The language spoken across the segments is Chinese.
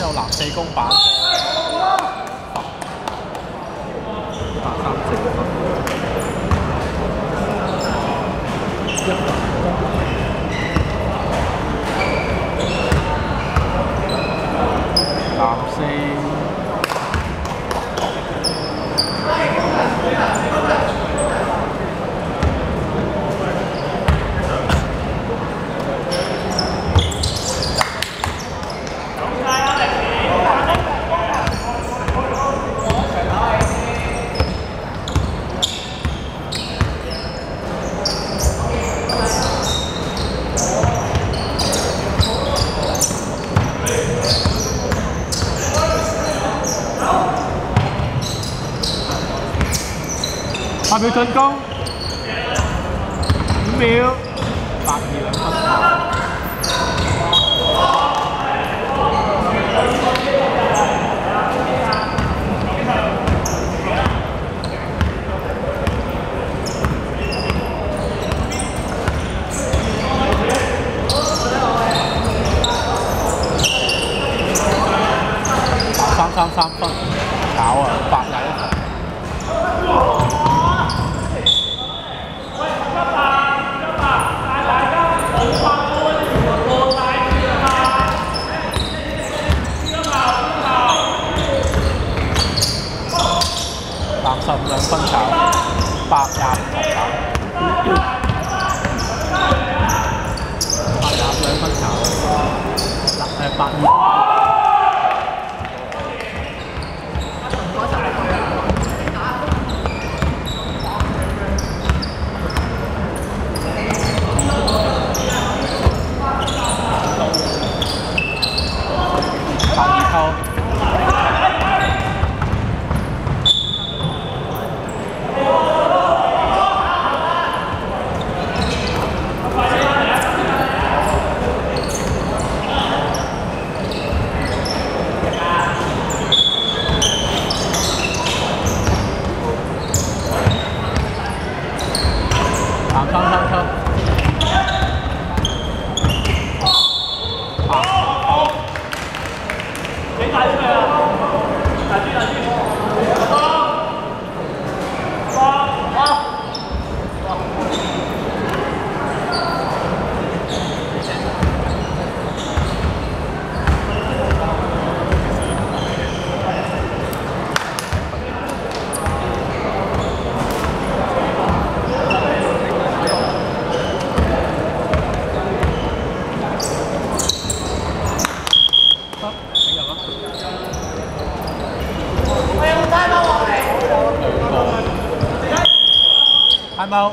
要拿飞攻把，八秒進攻，五秒，八二兩分。三三。三分，搞啊，八廿一分。三十兩分球，八廿五球，八廿兩分球，誒八二。八二扣。三三三扣。八扣。得，幾入啊？兩個。Time out。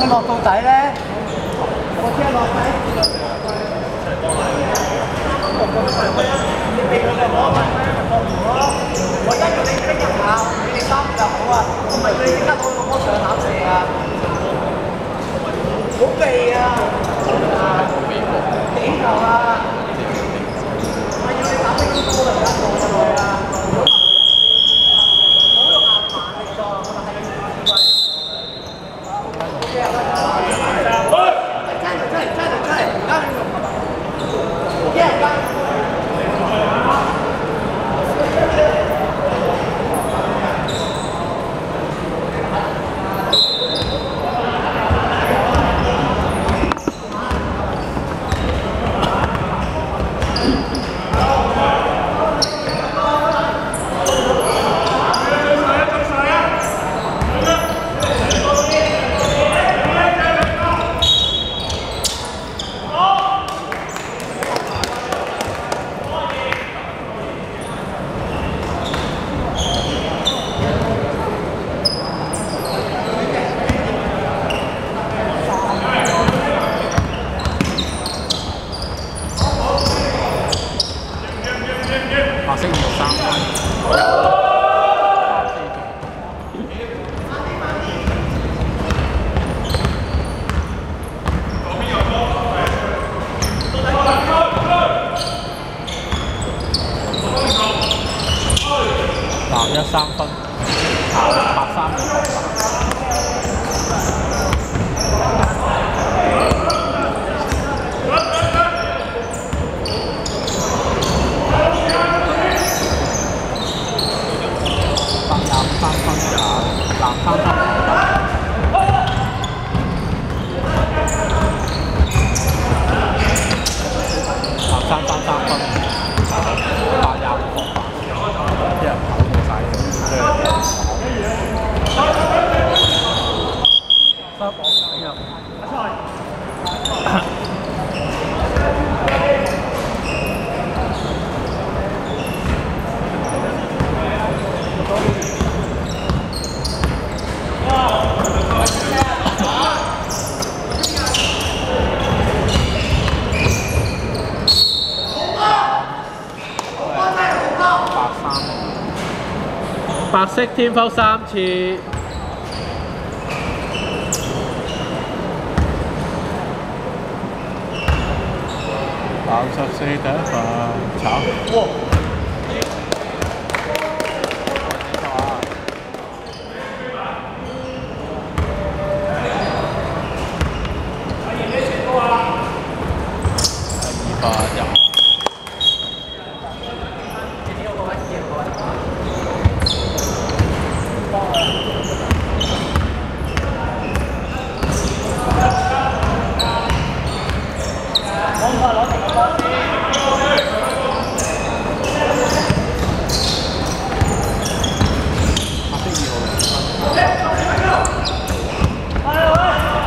一落到底咧，我聽落底。我而家要你聽日下，你哋三就好啊，我唔係叫你即刻攞個波上籃射啊，好避啊，幾球啊，我要你打飛機波啊，而家過咗啊，好用硬板嚟㗎，我係要真係真係真係真係，而家一人間。白色二十三分。嗱，一三分，八三分二八廿三分球，廿三分。廿三三三分，八廿五個八，一人跑過晒嘅，得幾入？白色天梢三次，三十四第一份，炒。二八入。我唔係攞定個波先。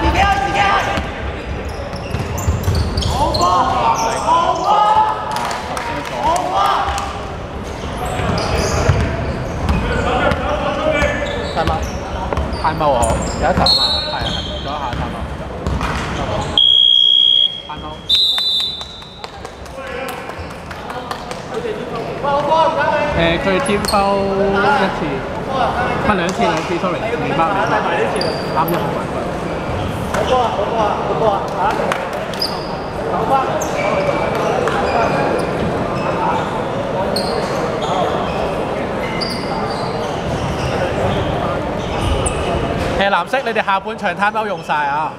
自己啊，自己啊！好波，好波，好波！太貓，太貓喎，有一球嘛，係啊係，咗一下太貓，太貓，好波，唔該你。誒佢天梢一次，分兩次兩次，sorry，明白明白，啱一號運好波啊，好波啊，好波啊！嚇，好波！藍色，你哋下半場攤包用晒啊！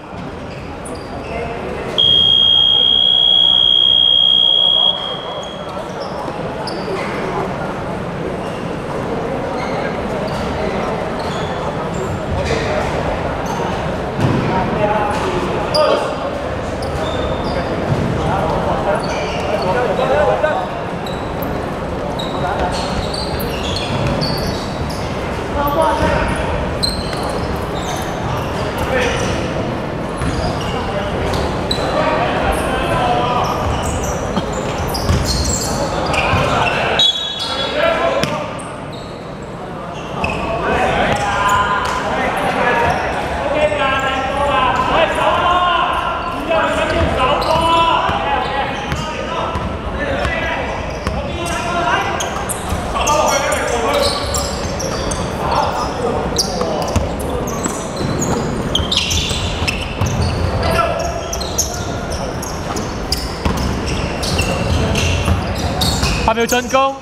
秒進攻，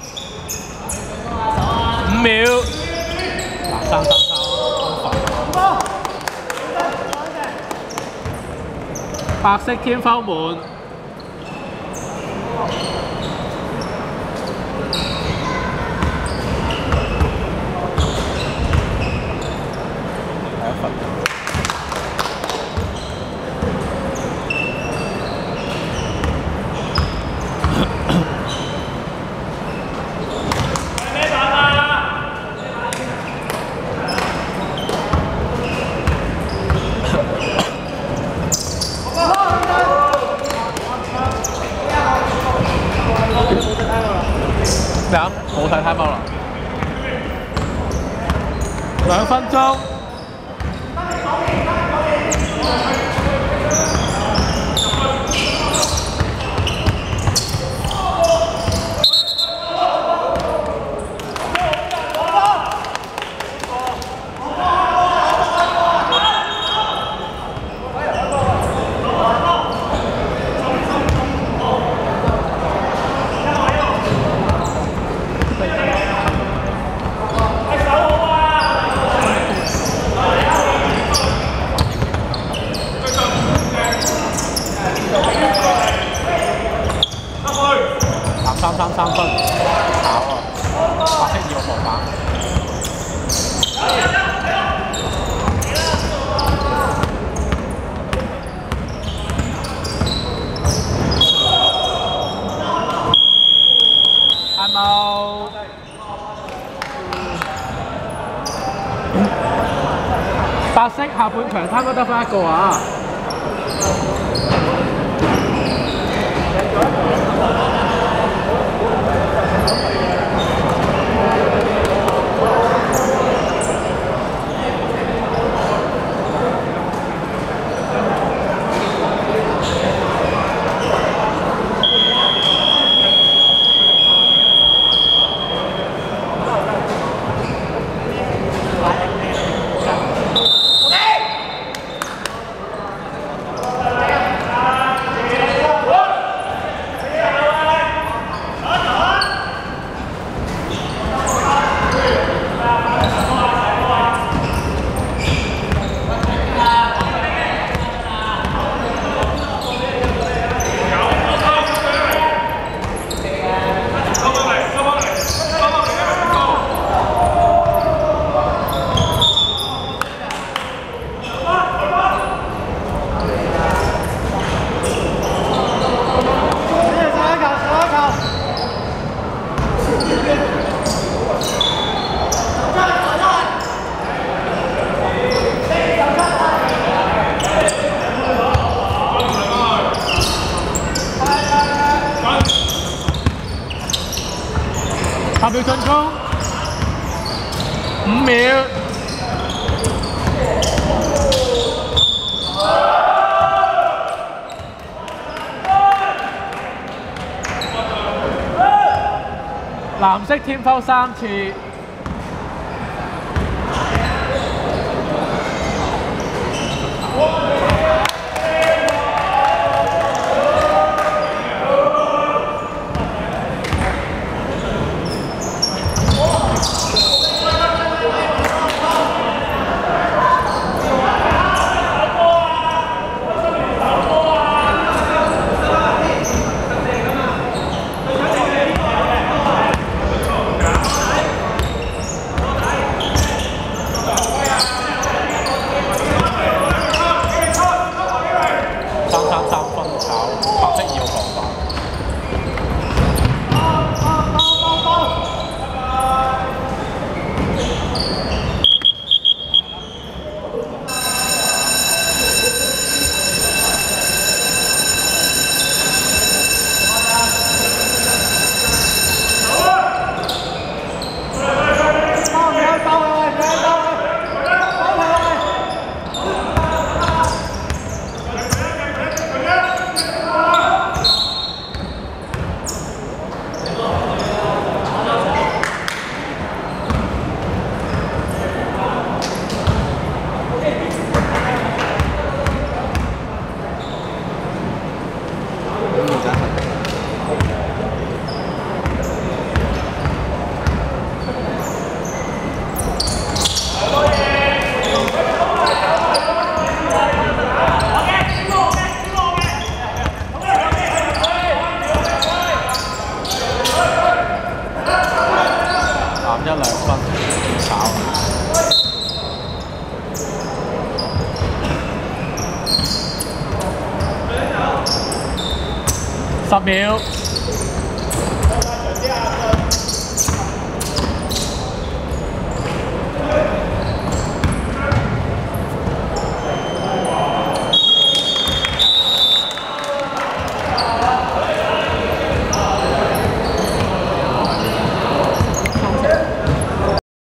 五秒，三三三，白色天梢門，咩啊？冇睇 time out 啦。兩分鐘。打三三三分，炒啊！白色要防板。time out。白色下半場 time out 得翻一個啊！藍色天拋三次。三三三分炒白色二號防範。包你啊，包佢喂，你啊，包佢，包佢喂。藍一兩分炒。十秒。